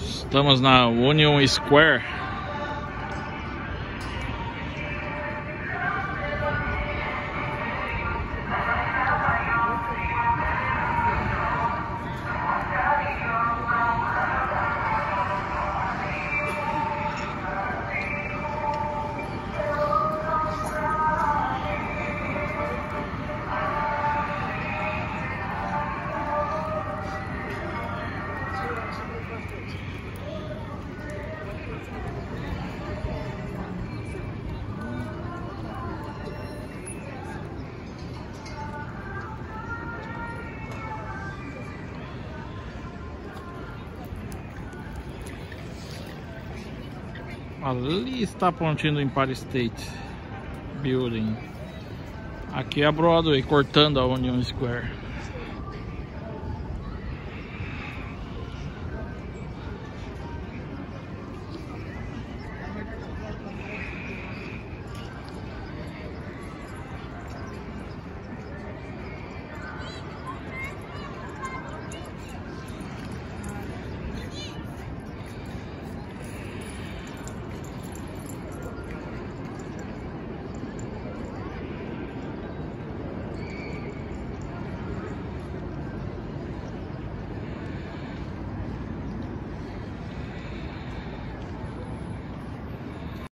Estamos na Union Square. Ali está a pontinha do Empire State Building. Aqui é a Broadway cortando a Union Square.